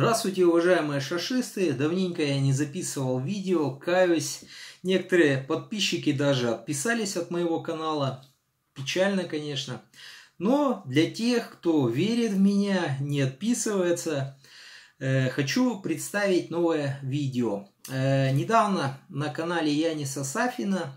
Здравствуйте, уважаемые шашисты! Давненько я не записывал видео, каюсь. Некоторые подписчики даже отписались от моего канала. Печально, конечно. Но для тех, кто верит в меня, не отписывается, э, хочу представить новое видео. Э, недавно на канале Яниса Сафина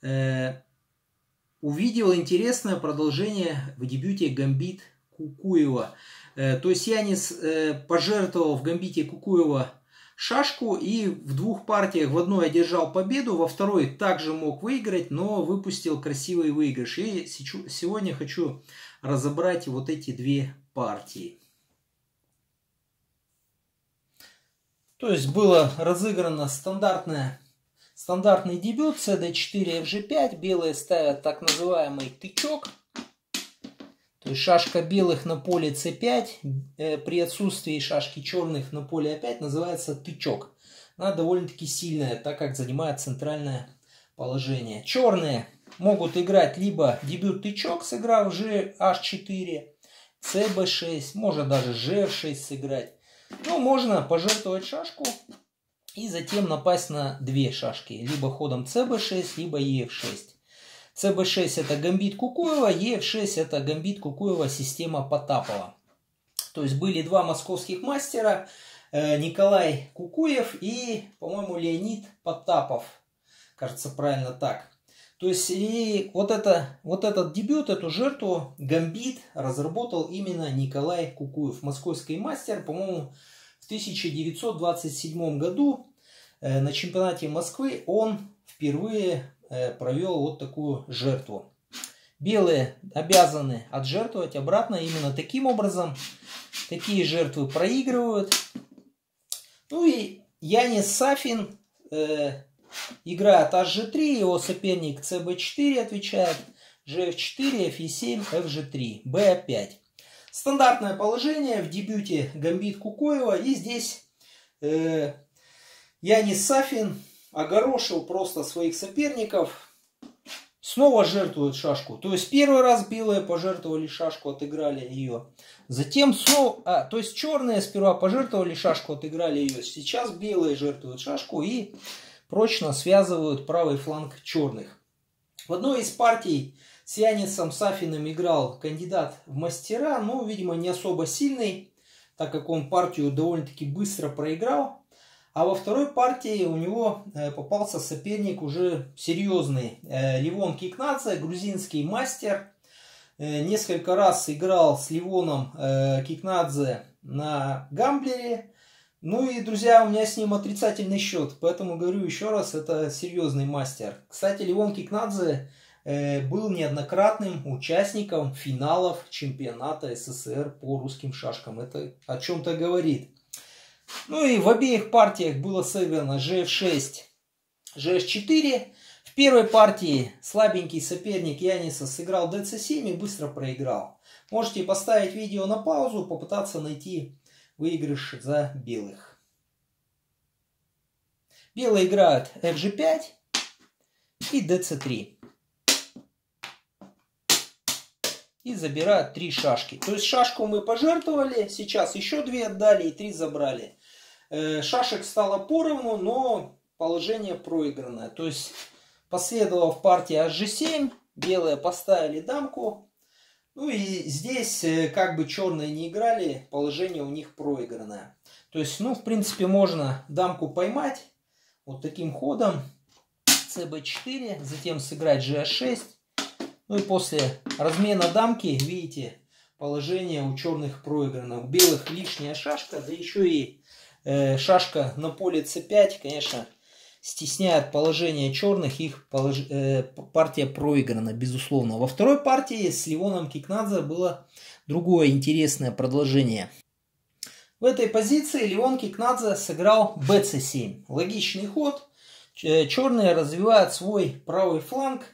э, увидел интересное продолжение в дебюте Гамбит Кукуева. Э, то есть Янис э, пожертвовал в гамбите Кукуева шашку и в двух партиях в одной одержал победу, во второй также мог выиграть, но выпустил красивый выигрыш. И сегодня хочу разобрать вот эти две партии. То есть было разыграно стандартное, стандартный дебют CD4 FG5. Белые ставят так называемый тычок – то есть шашка белых на поле c5 э, при отсутствии шашки черных на поле a5 называется тычок. Она довольно-таки сильная, так как занимает центральное положение. Черные могут играть либо дебют тычок, сыграв GH4, CB6, можно даже GF6 сыграть. Но можно пожертвовать шашку и затем напасть на две шашки, либо ходом CB6, либо EF6. ЦБ6 это гамбит Кукуева, ЕФ6 это гамбит Кукуева система Потапова. То есть были два московских мастера, э, Николай Кукуев и, по-моему, Леонид Потапов. Кажется, правильно так. То есть и вот, это, вот этот дебют, эту жертву, гамбит разработал именно Николай Кукуев, московский мастер, по-моему, в 1927 году э, на чемпионате Москвы он впервые провел вот такую жертву. Белые обязаны отжертвовать обратно именно таким образом. Такие жертвы проигрывают. Ну и Янис Сафин э, играет HG3, его соперник CB4 отвечает, GF4, FE7, FG3, B5. Стандартное положение в дебюте Гамбит Кукоева. И здесь э, Янис Сафин огорошил просто своих соперников, снова жертвует шашку. То есть первый раз белые пожертвовали шашку, отыграли ее. Затем снова, а, то есть черные сперва пожертвовали шашку, отыграли ее. Сейчас белые жертвуют шашку и прочно связывают правый фланг черных. В одной из партий с Янисом Сафиным играл кандидат в мастера, но, видимо, не особо сильный, так как он партию довольно-таки быстро проиграл. А во второй партии у него э, попался соперник уже серьезный. Э, Ливон Кикнадзе, грузинский мастер. Э, несколько раз играл с Ливоном Кикнадзе на гамблере. Ну и, друзья, у меня с ним отрицательный счет. Поэтому говорю еще раз, это серьезный мастер. Кстати, Ливон Кикнадзе был неоднократным участником финалов чемпионата СССР по русским шашкам. Это о чем-то говорит. Ну и в обеих партиях было сыграно GF6, GF4. В первой партии слабенький соперник Яниса сыграл DC7 и быстро проиграл. Можете поставить видео на паузу, попытаться найти выигрыш за белых. Белые играют FG5 и DC3. И забирают три шашки. То есть шашку мы пожертвовали, сейчас еще две отдали и три забрали. Э, шашек стало поровну, но положение проигранное. То есть последовала в партии HG7, белые поставили дамку. Ну и здесь, э, как бы черные не играли, положение у них проигранное. То есть, ну, в принципе, можно дамку поймать вот таким ходом. CB4, затем сыграть GH6. Ну и после размена дамки, видите, положение у черных проиграно. У белых лишняя шашка, да еще и Э, шашка на поле c5, конечно, стесняет положение черных, их полож... э, партия проиграна, безусловно. Во второй партии с Ливоном Кикнадзе было другое интересное продолжение. В этой позиции Леон Кикнадзе сыграл bc7. Логичный ход. Черные развивают свой правый фланг.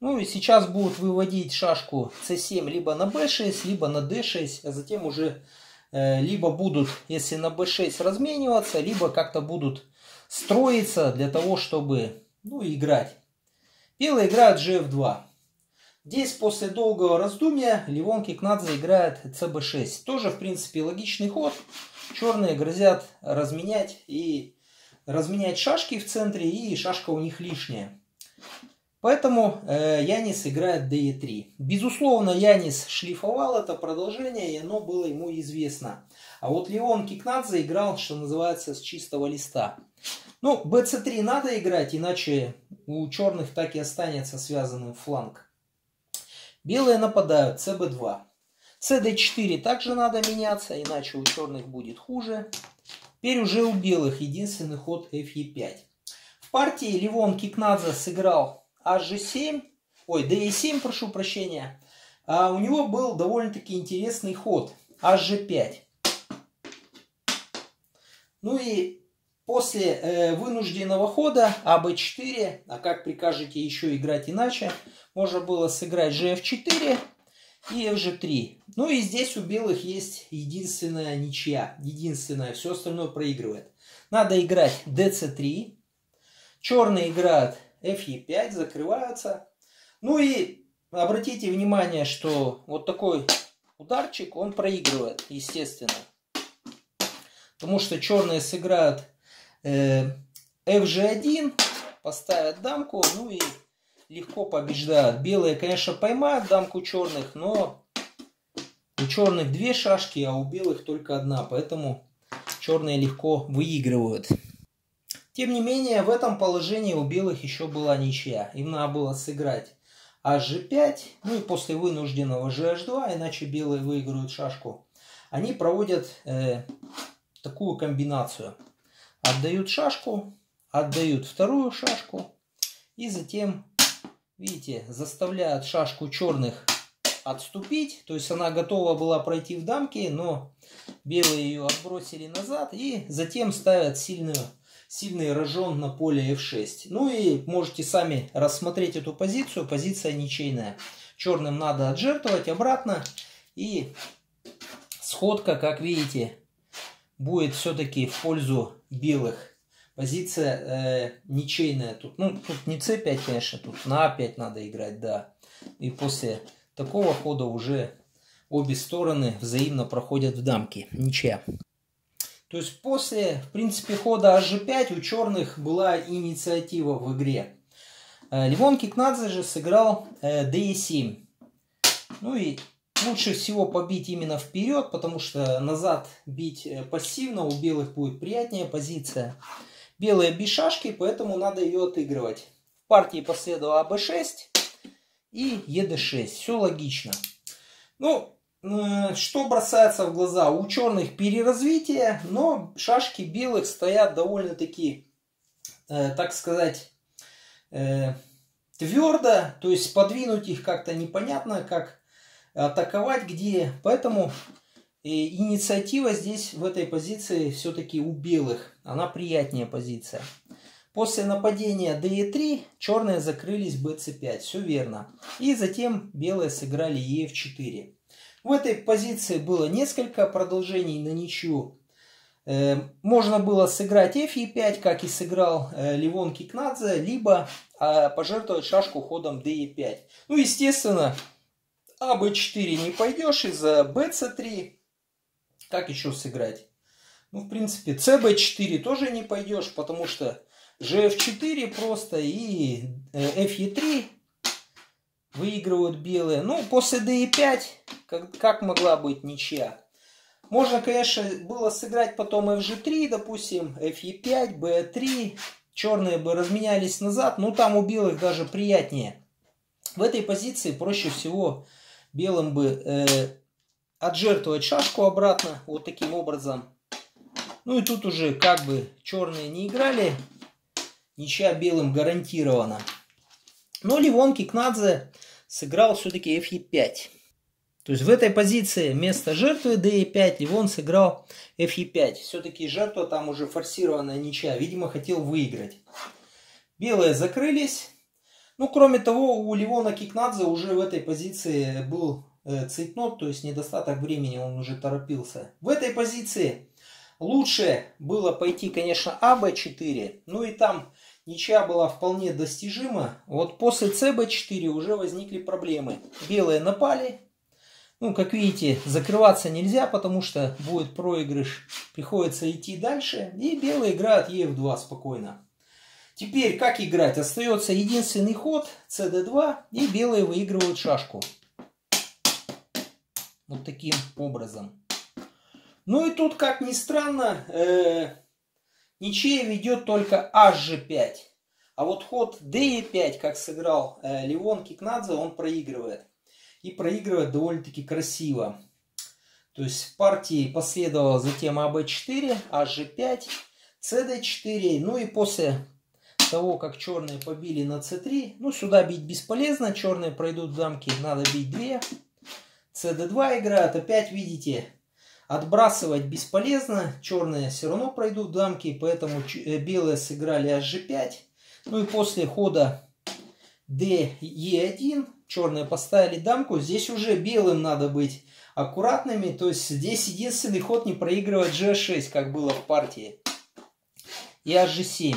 Ну и сейчас будут выводить шашку c7 либо на b6, либо на d6, а затем уже Э, либо будут, если на b6 размениваться, либо как-то будут строиться для того, чтобы ну, играть. Белые играют gf2. Здесь после долгого раздумья Ливон Кикнадзе играет ЦБ6. Тоже, в принципе, логичный ход. Черные грозят разменять и разменять шашки в центре, и шашка у них лишняя. Поэтому э, Янис играет DE3. Безусловно, Янис шлифовал это продолжение, и оно было ему известно. А вот Леон Кикнадзе играл, что называется, с чистого листа. Ну, BC3 надо играть, иначе у черных так и останется связанным фланг. Белые нападают, СБ2. СД4 также надо меняться, иначе у черных будет хуже. Теперь уже у белых единственный ход FE5. В партии Ливон Кикнадзе сыграл HG7, ой, DE7, прошу прощения. А у него был довольно-таки интересный ход, HG5. Ну и после э, вынужденного хода АБ4, а как прикажете еще играть иначе, можно было сыграть GF4 и FG3. Ну и здесь у белых есть единственная ничья. Единственная. Все остальное проигрывает. Надо играть DC3. Черные играют FE5, закрываются. Ну и обратите внимание, что вот такой ударчик, он проигрывает, естественно. Потому что черные сыграют э, FG1, поставят дамку, ну и легко побеждают. Белые, конечно, поймают дамку черных, но у черных две шашки, а у белых только одна. Поэтому черные легко выигрывают. Тем не менее, в этом положении у белых еще была ничья. Им надо было сыграть HG5, ну и после вынужденного GH2, иначе белые выиграют шашку. Они проводят э, такую комбинацию. Отдают шашку, отдают вторую шашку и затем видите, заставляют шашку черных отступить. То есть она готова была пройти в дамки, но белые ее отбросили назад и затем ставят сильную, сильный рожон на поле f6. Ну и можете сами рассмотреть эту позицию. Позиция ничейная. Черным надо отжертвовать обратно. И сходка, как видите, будет все-таки в пользу белых. Позиция э, ничейная тут. Ну, тут не c5, конечно, тут на a5 надо играть, да. И после такого хода уже обе стороны взаимно проходят в дамки. Ничья. То есть после, в принципе, хода hg5 у черных была инициатива в игре. Э, Левон Кикнадзе же сыграл э, d7. Ну и лучше всего побить именно вперед, потому что назад бить э, пассивно у белых будет приятнее позиция. Белые без шашки, поэтому надо ее отыгрывать. В партии последовало АБ6 и ЕД6. Все логично. Ну, э, что бросается в глаза? У черных переразвитие, но шашки белых стоят довольно-таки, э, так сказать, э, твердо. То есть подвинуть их как-то непонятно, как атаковать где. Поэтому и инициатива здесь в этой позиции все-таки у белых. Она приятнее позиция. После нападения DE3 черные закрылись BC5. Все верно. И затем белые сыграли EF4. В этой позиции было несколько продолжений на ничью. Э, можно было сыграть FE5, как и сыграл э, Ливон Кикнадзе, либо а, пожертвовать шашку ходом DE5. Ну, естественно, АБ4 не пойдешь из-за BC3. Как еще сыграть? Ну, в принципе, CB4 тоже не пойдешь, потому что GF4 просто и FE3 выигрывают белые. Ну, после DE5, как, как могла быть ничья? Можно, конечно, было сыграть потом FG3, допустим, FE5, B3. Черные бы разменялись назад, но там у белых даже приятнее. В этой позиции проще всего белым бы э, отжертвовать шашку обратно, вот таким образом. Ну и тут уже как бы черные не играли, ничья белым гарантирована. Но Ливон Кикнадзе сыграл все-таки FE5. То есть в этой позиции вместо жертвы DE5 Ливон сыграл FE5. Все-таки жертва там уже форсированная ничья. Видимо, хотел выиграть. Белые закрылись. Ну, кроме того, у Ливона Кикнадзе уже в этой позиции был Э, цейтнот, то есть недостаток времени, он уже торопился. В этой позиции лучше было пойти, конечно, АБ4, ну и там ничья была вполне достижима. Вот после ЦБ4 уже возникли проблемы. Белые напали. Ну, как видите, закрываться нельзя, потому что будет проигрыш. Приходится идти дальше. И белые играют ЕФ2 спокойно. Теперь как играть? Остается единственный ход, cd2, и белые выигрывают шашку. Вот таким образом. Ну и тут, как ни странно, э, ничья ведет только hg5. А вот ход d5, как сыграл э, Левон Кикнадзе, он проигрывает. И проигрывает довольно-таки красиво. То есть в партии последовало затем АБ4, hg5, cd4. Ну и после того, как черные побили на c3, ну сюда бить бесполезно, черные пройдут замки, надо бить 2. cd2 играют, опять видите, отбрасывать бесполезно, черные все равно пройдут замки, поэтому э, белые сыграли hg5. Ну и после хода d e1 черные поставили дамку, здесь уже белым надо быть аккуратными, то есть здесь единственный ход не проигрывать g6, как было в партии. И hg7.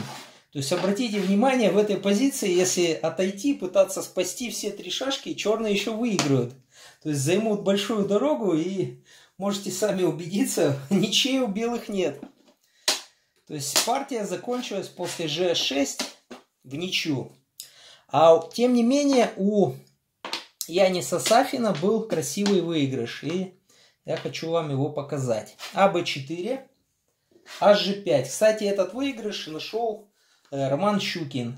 То есть обратите внимание, в этой позиции, если отойти, пытаться спасти все три шашки, черные еще выиграют. То есть займут большую дорогу и можете сами убедиться, ничей у белых нет. То есть партия закончилась после g6 в ничью. А тем не менее у Яниса Сафина был красивый выигрыш. И я хочу вам его показать. АБ4, HG5. Кстати, этот выигрыш нашел Э, Роман Щукин,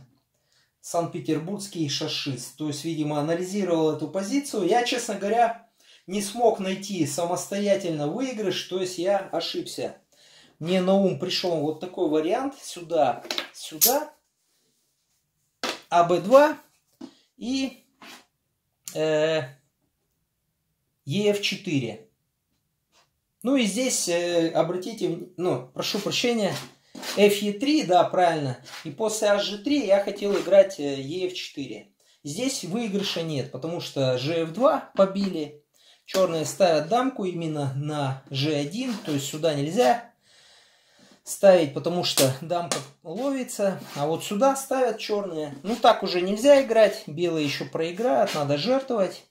Санкт-Петербургский шашист. То есть, видимо, анализировал эту позицию. Я, честно говоря, не смог найти самостоятельно выигрыш, то есть я ошибся. Мне на ум пришел вот такой вариант. Сюда, сюда, АБ2 и э, ЕФ4. Ну и здесь, э, обратите, ну, прошу прощения, FE3, да, правильно. И после HG3 я хотел играть EF4. Э, Здесь выигрыша нет, потому что GF2 побили. Черные ставят дамку именно на G1, то есть сюда нельзя ставить, потому что дамка ловится. А вот сюда ставят черные. Ну так уже нельзя играть, белые еще проиграют, надо жертвовать.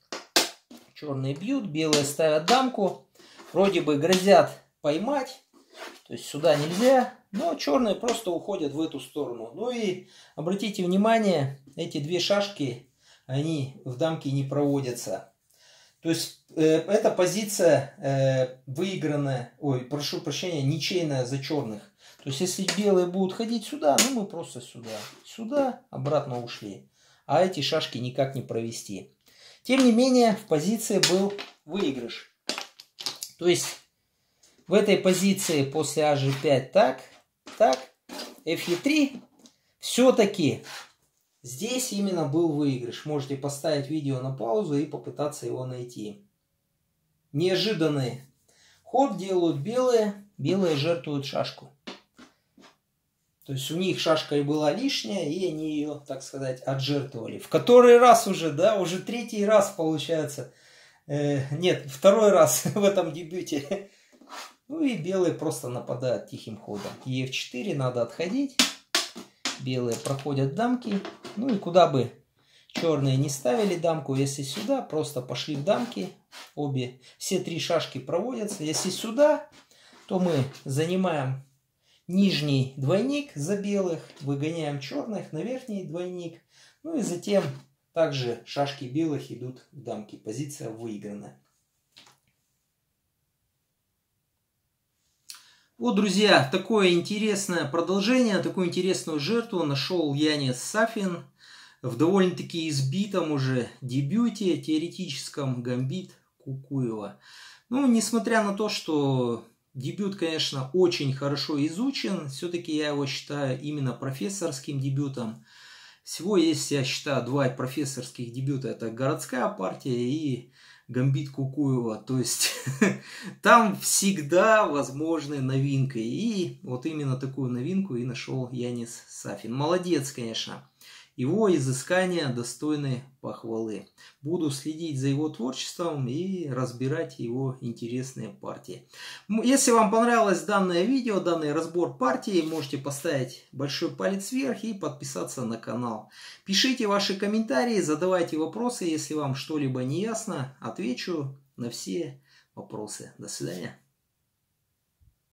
Черные бьют, белые ставят дамку. Вроде бы грозят поймать. То есть сюда нельзя, но черные просто уходят в эту сторону. Ну и обратите внимание, эти две шашки, они в дамке не проводятся. То есть э, эта позиция э, выигранная, ой, прошу прощения, ничейная за черных. То есть если белые будут ходить сюда, ну мы просто сюда, сюда, обратно ушли. А эти шашки никак не провести. Тем не менее, в позиции был выигрыш. То есть в этой позиции после HG5 так, так, FE3, все-таки здесь именно был выигрыш. Можете поставить видео на паузу и попытаться его найти. Неожиданный ход делают белые, белые жертвуют шашку. То есть у них шашка и была лишняя, и они ее, так сказать, отжертвовали. В который раз уже, да, уже третий раз получается. Э, нет, второй раз в этом дебюте ну и белые просто нападают тихим ходом. Е4 надо отходить. Белые проходят дамки. Ну и куда бы черные не ставили дамку, если сюда, просто пошли в дамки. Обе, все три шашки проводятся. Если сюда, то мы занимаем нижний двойник за белых, выгоняем черных на верхний двойник. Ну и затем также шашки белых идут в дамки. Позиция выиграна. Вот, друзья, такое интересное продолжение, такую интересную жертву нашел Янис Сафин в довольно-таки избитом уже дебюте теоретическом гамбит Кукуева. Ну, несмотря на то, что дебют, конечно, очень хорошо изучен, все-таки я его считаю именно профессорским дебютом. Всего есть, я считаю, два профессорских дебюта. Это городская партия и Гамбит Кукуева. То есть там всегда возможны новинки. И вот именно такую новинку и нашел Янис Сафин. Молодец, конечно. Его изыскания достойны похвалы. Буду следить за его творчеством и разбирать его интересные партии. Если вам понравилось данное видео, данный разбор партии, можете поставить большой палец вверх и подписаться на канал. Пишите ваши комментарии, задавайте вопросы, если вам что-либо не ясно, отвечу на все вопросы. До свидания.